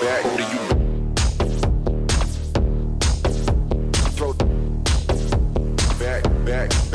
back. What do you? Throw back, back.